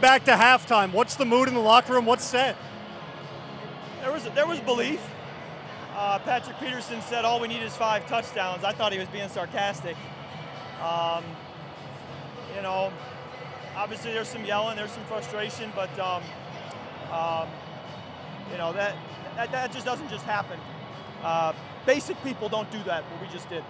back to halftime. What's the mood in the locker room? What's said? There was there was belief. Uh, Patrick Peterson said all we need is five touchdowns. I thought he was being sarcastic. Um, you know, obviously there's some yelling, there's some frustration, but um, um, you know that, that, that just doesn't just happen. Uh, basic people don't do that, but we just did.